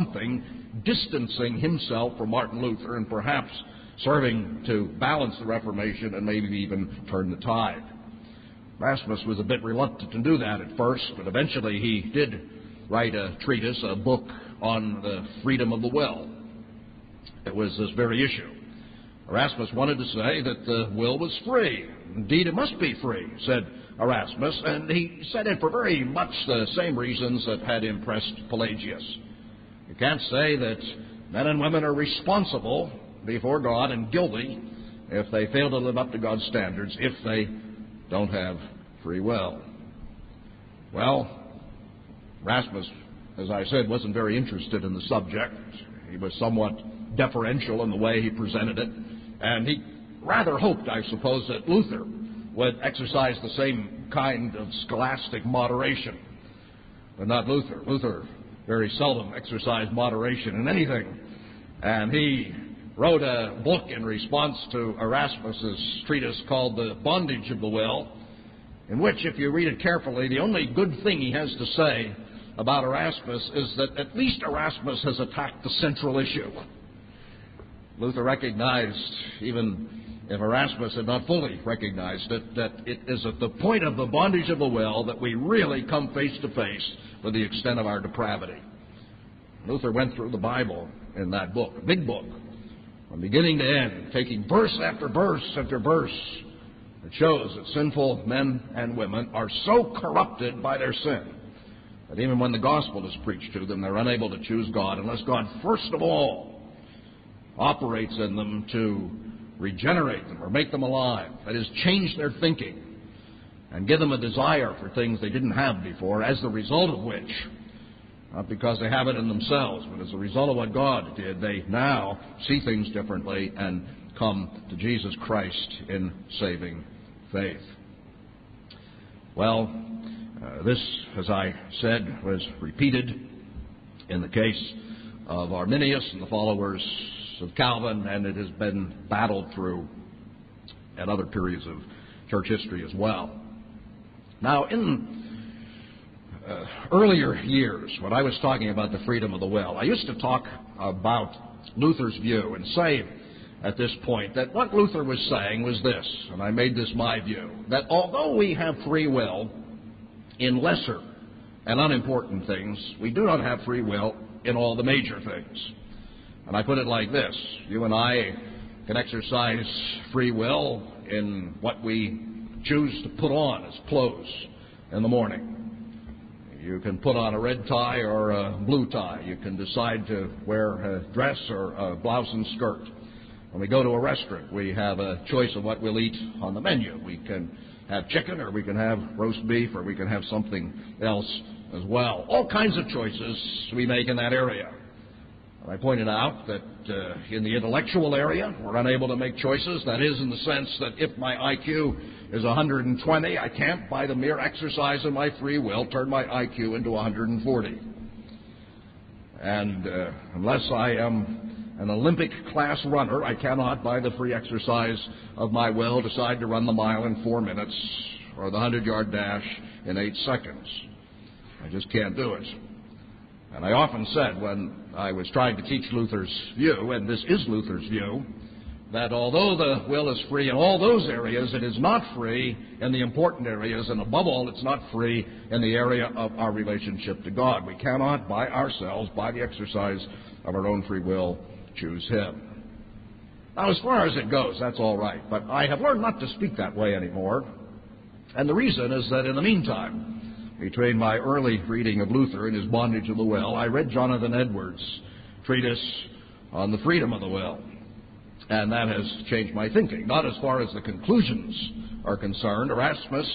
something distancing himself from Martin Luther and perhaps serving to balance the Reformation and maybe even turn the tide. Erasmus was a bit reluctant to do that at first, but eventually he did write a treatise, a book on the freedom of the will. It was this very issue. Erasmus wanted to say that the will was free. Indeed, it must be free, said Erasmus, and he said it for very much the same reasons that had impressed Pelagius. You can't say that men and women are responsible before God and guilty if they fail to live up to God's standards, if they don't have free will. Well, Erasmus, as I said, wasn't very interested in the subject. He was somewhat deferential in the way he presented it, and he rather hoped, I suppose, that Luther would exercise the same kind of scholastic moderation. But not Luther. Luther very seldom exercised moderation in anything. And he wrote a book in response to Erasmus's treatise called The Bondage of the Will, in which, if you read it carefully, the only good thing he has to say about Erasmus is that at least Erasmus has attacked the central issue. Luther recognized, even if Erasmus had not fully recognized it, that it is at the point of the bondage of the will that we really come face to face with the extent of our depravity. Luther went through the Bible in that book, a big book, from beginning to end, taking verse after verse after verse. It shows that sinful men and women are so corrupted by their sin that even when the gospel is preached to them, they're unable to choose God unless God, first of all, operates in them to regenerate them or make them alive. That is, change their thinking and give them a desire for things they didn't have before, as the result of which, not because they have it in themselves, but as a result of what God did, they now see things differently and come to Jesus Christ in saving faith. Well, uh, this, as I said, was repeated in the case of Arminius and the followers of Calvin, and it has been battled through at other periods of church history as well. Now, in uh, earlier years, when I was talking about the freedom of the will, I used to talk about Luther's view and say at this point that what Luther was saying was this, and I made this my view, that although we have free will in lesser and unimportant things, we do not have free will in all the major things. And I put it like this You and I can exercise free will in what we choose to put on as clothes in the morning. You can put on a red tie or a blue tie. You can decide to wear a dress or a blouse and skirt. When we go to a restaurant, we have a choice of what we'll eat on the menu. We can have chicken, or we can have roast beef, or we can have something else as well. All kinds of choices we make in that area. I pointed out that uh, in the intellectual area, we're unable to make choices. That is, in the sense that if my IQ is 120, I can't, by the mere exercise of my free will, turn my IQ into 140. And uh, unless I am an Olympic class runner, I cannot, by the free exercise of my will, decide to run the mile in four minutes or the 100 yard dash in eight seconds. I just can't do it. And I often said when I was trying to teach Luther's view, and this is Luther's view, that although the will is free in all those areas, it is not free in the important areas, and above all, it's not free in the area of our relationship to God. We cannot, by ourselves, by the exercise of our own free will, choose Him. Now, as far as it goes, that's all right, but I have learned not to speak that way anymore. And the reason is that in the meantime, between my early reading of Luther and his bondage of the will, I read Jonathan Edwards' treatise on the freedom of the will. And that has changed my thinking, not as far as the conclusions are concerned. Erasmus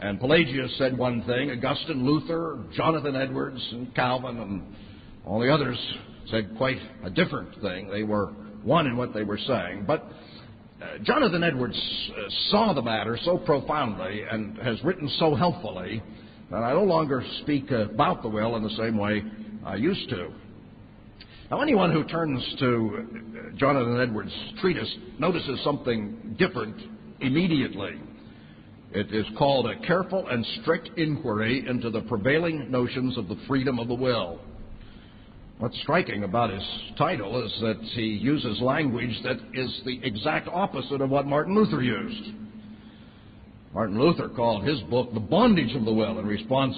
and Pelagius said one thing, Augustine, Luther, Jonathan Edwards, and Calvin, and all the others said quite a different thing. They were one in what they were saying. But uh, Jonathan Edwards uh, saw the matter so profoundly and has written so helpfully that I no longer speak about the will in the same way I used to. Now, anyone who turns to Jonathan Edwards' treatise notices something different immediately. It is called a careful and strict inquiry into the prevailing notions of the freedom of the will. What's striking about his title is that he uses language that is the exact opposite of what Martin Luther used. Martin Luther called his book The Bondage of the Will in response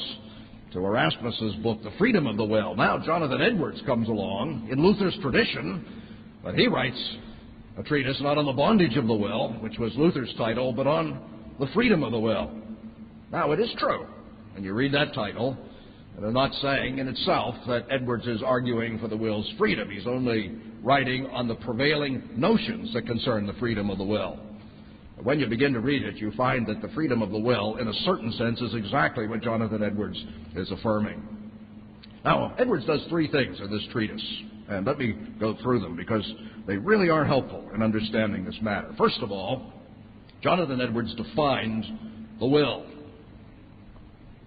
to Erasmus's book The Freedom of the Will. Now Jonathan Edwards comes along in Luther's tradition, but he writes a treatise not on the bondage of the will, which was Luther's title, but on the freedom of the will. Now it is true, when you read that title, and I'm not saying in itself that Edwards is arguing for the will's freedom. He's only writing on the prevailing notions that concern the freedom of the will. When you begin to read it, you find that the freedom of the will, in a certain sense, is exactly what Jonathan Edwards is affirming. Now, Edwards does three things in this treatise, and let me go through them because they really are helpful in understanding this matter. First of all, Jonathan Edwards defined the will.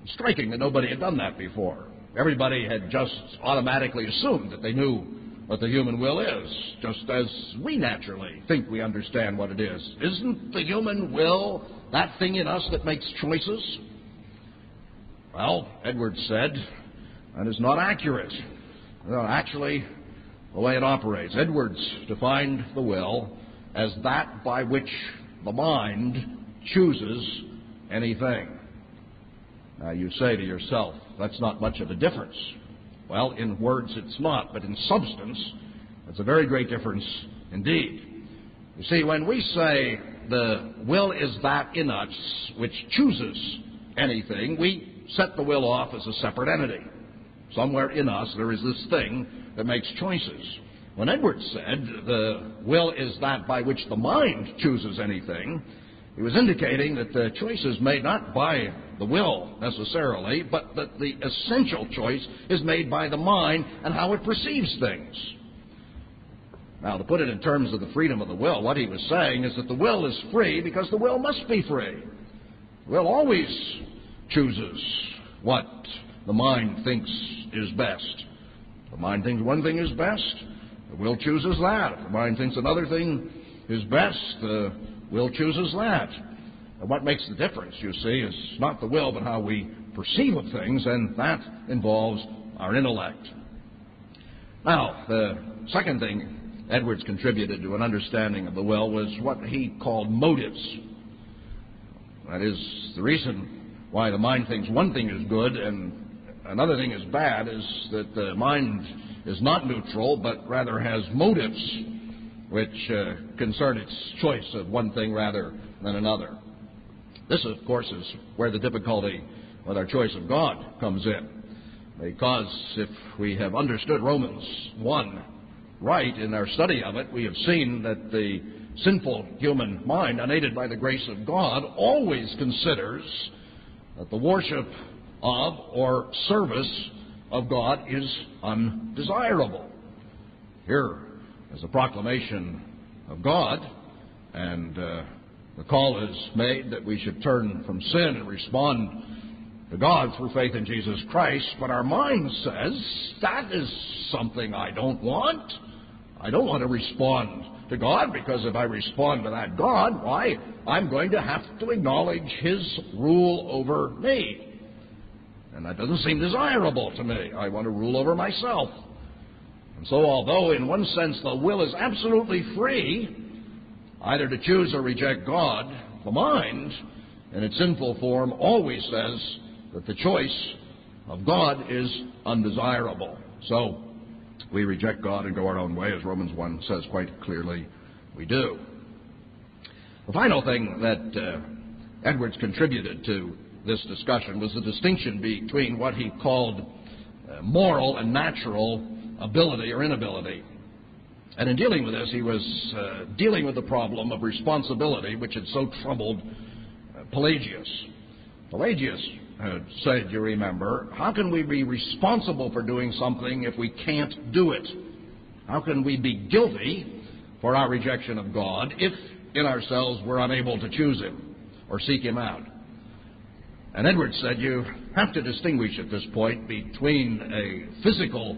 It's striking that nobody had done that before. Everybody had just automatically assumed that they knew what the human will is, just as we naturally think we understand what it is. Isn't the human will that thing in us that makes choices? Well, Edwards said, that is not accurate. No, actually, the way it operates. Edwards defined the will as that by which the mind chooses anything. Now, you say to yourself, that's not much of a difference. Well, in words it's not, but in substance, it's a very great difference indeed. You see, when we say the will is that in us which chooses anything, we set the will off as a separate entity. Somewhere in us there is this thing that makes choices. When Edwards said the will is that by which the mind chooses anything, he was indicating that uh, the choice is made not by the will necessarily, but that the essential choice is made by the mind and how it perceives things. Now, to put it in terms of the freedom of the will, what he was saying is that the will is free because the will must be free. The will always chooses what the mind thinks is best. The mind thinks one thing is best, the will chooses that. If the mind thinks another thing is best, the will chooses that. And what makes the difference, you see, is not the will, but how we perceive of things, and that involves our intellect. Now, the second thing Edwards contributed to an understanding of the will was what he called motives. That is, the reason why the mind thinks one thing is good and another thing is bad is that the mind is not neutral, but rather has motives which uh, concern its choice of one thing rather than another. This, of course, is where the difficulty with our choice of God comes in. Because if we have understood Romans 1 right in our study of it, we have seen that the sinful human mind, unaided by the grace of God, always considers that the worship of or service of God is undesirable. Here is a proclamation of God, and uh, the call is made that we should turn from sin and respond to God through faith in Jesus Christ, but our mind says, that is something I don't want. I don't want to respond to God because if I respond to that God, why, I'm going to have to acknowledge His rule over me. And that doesn't seem desirable to me. I want to rule over myself. And so, although in one sense the will is absolutely free, either to choose or reject God, the mind, in its sinful form, always says that the choice of God is undesirable. So we reject God and go our own way, as Romans 1 says quite clearly we do. The final thing that uh, Edwards contributed to this discussion was the distinction between what he called uh, moral and natural ability or inability. And in dealing with this, he was uh, dealing with the problem of responsibility, which had so troubled uh, Pelagius. Pelagius had said, you remember, how can we be responsible for doing something if we can't do it? How can we be guilty for our rejection of God if in ourselves we're unable to choose Him or seek Him out? And Edwards said you have to distinguish at this point between a physical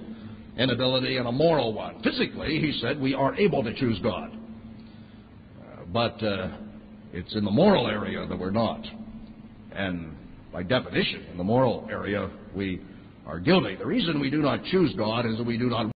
inability and a moral one. Physically, he said, we are able to choose God. Uh, but uh, it's in the moral area that we're not. And by definition, in the moral area, we are guilty. The reason we do not choose God is that we do not